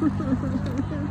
そうそうそうそう。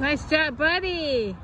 Nice job, buddy.